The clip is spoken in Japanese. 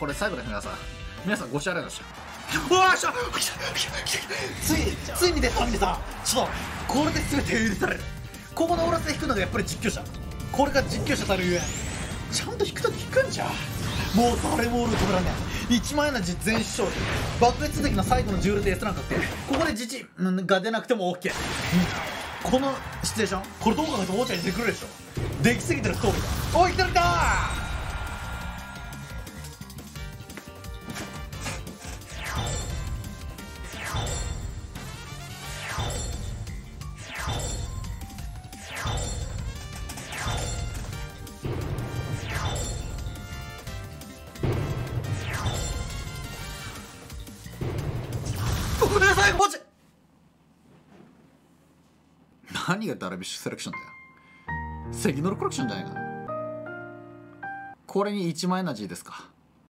これ最後です皆さん。皆さんご視聴ありがとうございましたうわしゃついついに出たんでさちょっとこれで全て許されるここのオーラスで引くのがやっぱり実況者これが実況者たるゆえちゃんと引くとき引くんじゃもう誰もオール止めらんねん1万円の全勝利爆裂続きの最後の10ルで S なんかってここで自治が出なくても OK、うん、このシチュエーションこれどう考えてもおーちゃにしてくるでしょできすぎてるストーリーだおい来た来たごめんなさいマジ何がダルビッシュセレクションだよ。セギノルコレクションじゃないかこれに1万エナジーですか。